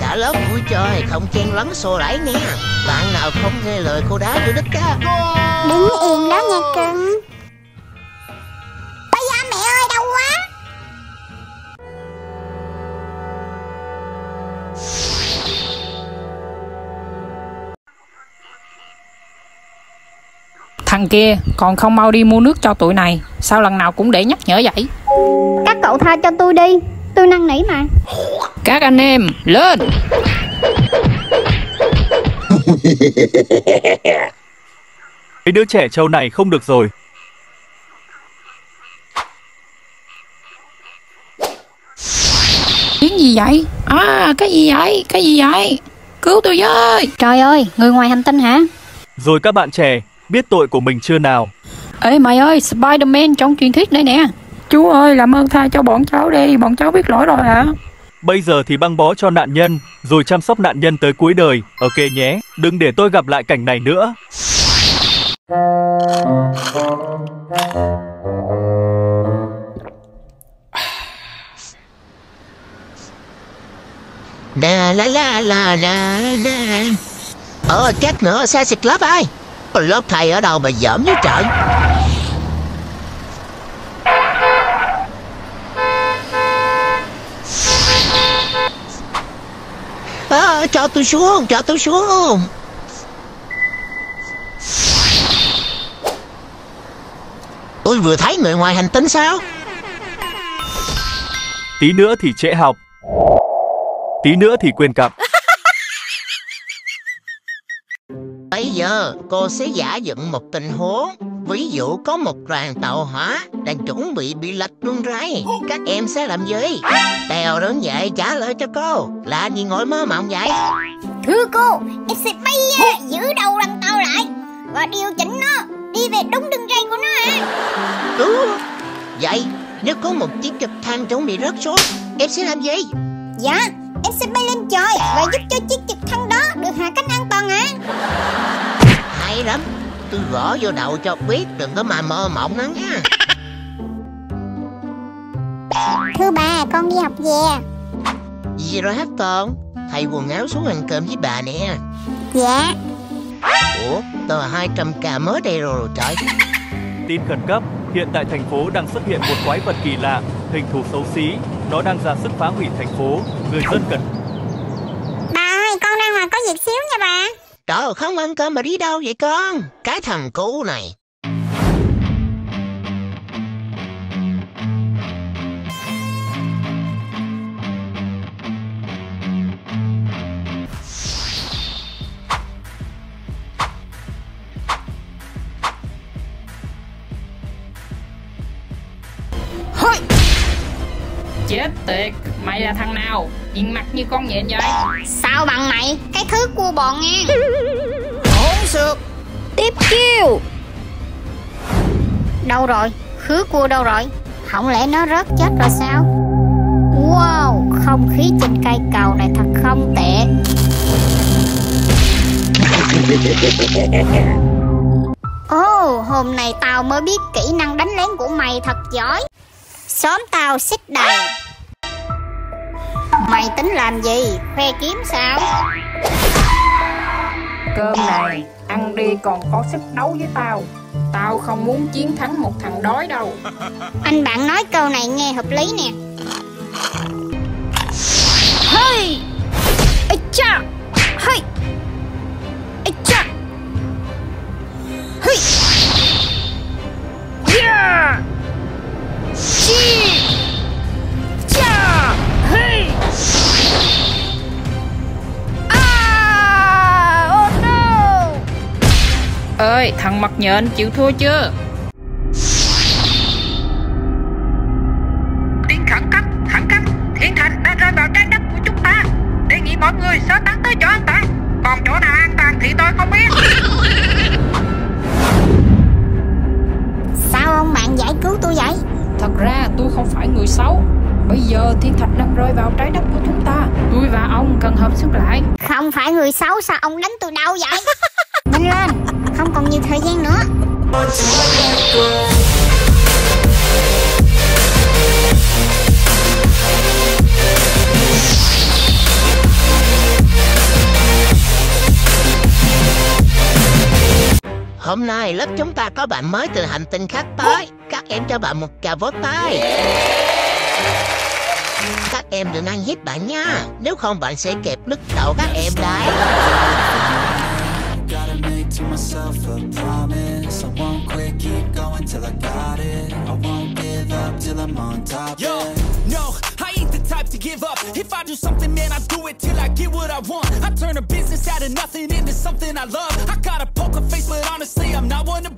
Cả lớp vui chơi không chen lấn xô đẩy nghe. Bạn nào không nghe lời cô đá vô đất á? Đứng yên đó nha cưng Bây giờ mẹ ơi đâu quá. Thằng kia còn không mau đi mua nước cho tụi này. Sao lần nào cũng để nhắc nhở vậy Các cậu tha cho tôi đi. Tôi năn nỉ mà. Các anh em lên! Mấy đứa trẻ trâu này không được rồi. Tiếng gì vậy? À cái gì vậy? Cái gì vậy? Cứu tôi với! Trời ơi người ngoài hành tinh hả? Rồi các bạn trẻ, biết tội của mình chưa nào? Ê mày ơi Spiderman trong truyền thuyết đây nè Chú ơi làm ơn tha cho bọn cháu đi Bọn cháu biết lỗi rồi hả Bây giờ thì băng bó cho nạn nhân, rồi chăm sóc nạn nhân tới cuối đời. Ok nhé, đừng để tôi gặp lại cảnh này nữa. La la la la la la Ờ chắc nữa xa xịt lớp ơi Lớp thầy ở đâu mà giỡn với trời cho tôi xuống cho tôi xuống tôi vừa thấy người ngoài hành tinh sao Tí nữa thì trễ học. Tí nữa thì quên cặp. Bây giờ cô sẽ giả dựng một tình huống. Ví dụ có một đoàn tàu hỏa đang chuẩn bị bị lật luôn rái các em sẽ làm gì? Tèo đứng dậy trả lời cho cô. Là gì ngồi mơ mộng vậy? Thưa cô Em sẽ bay ra giữ đầu đoàn tàu lại. Và điều chỉnh nó Đi về đúng đường ray của nó à. Ừ. vậy nếu có một chiếc trực thăng chuẩn bị rớt xuống em sẽ làm gì? Dạ Em sẽ bay lên trời Và giúp cho chiếc trực thăng đó Được hạ cánh an toàn hay lắm. Tôi gõ vô đầu cho biết đừng có mà mơ mộng nó nha. Thưa bà con đi học về. Gì rồi hát toàn thay quần áo xuống ăn cơm với bà nè. Dạ. Ủa tờ 200k mới đây rồi, rồi trời. Tin khẩn cấp, hiện tại thành phố đang xuất hiện một quái vật kỳ lạ, hình thù xấu xí. Nó đang ra sức phá hủy thành phố. Người dân cần Bà ơi con ra ngoài có việc xíu nha bà Trời không ăn cơm mà đi đâu vậy con? Cái thằng cũ này. Chết tiệt. Mày là thằng nào? Nhìn mặt như con nhện vậy. Sao bằng mày? Cái thứ cua bòn nghe. Hỗn xược. Tiếp chiêu. Đâu rồi? Khứ cua đâu rồi? Không lẽ nó rớt chết rồi sao? Wow Không khí trên cây cầu này thật không tệ. Ồ oh, hôm nay tao mới biết kỹ năng đánh lén của mày thật giỏi Xóm tao xích đầy Mày tính làm gì? Khoe kiếm sao? Cơm này Ăn đi còn có sức đấu với tao. Tao không muốn chiến thắng một thằng đói đâu. Anh bạn nói câu này nghe hợp lý nè. Hey! Ê cha Ơi thằng mặt nhện chịu thua chưa? Tiếng khẩn cấp, khẩn cấp Thiên thành đã rơi vào trái đất của chúng ta. Đề nghị mọi người sơ tán tới chỗ an toàn. Còn chỗ nào an toàn thì tôi không biết. Sao ông bạn giải cứu tôi vậy? Thật ra tôi không phải người xấu. Bây giờ thiên thạch đang rơi vào trái đất của chúng ta. Tôi và ông cần hợp sức lại. Không phải người xấu sao ông đánh tôi đâu vậy? Nhanh! lên không còn nhiều thời gian nữa. Hôm nay lớp chúng ta có bạn mới từ hành tinh khác tới. Các em cho bạn một cà vỗ tay. Các em đừng ăn hiếp bạn nha. Nếu không, bạn sẽ kẹp lứt đầu các em đấy. Myself a promise I won't quit, keep going till I got it I won't give up till I'm on top Yo, yeah. no, I ain't the type to give up. If I do something, man, I do it till I get what I want. I turn a business out of nothing into something I love. I got a poker face, but honestly, I'm not one to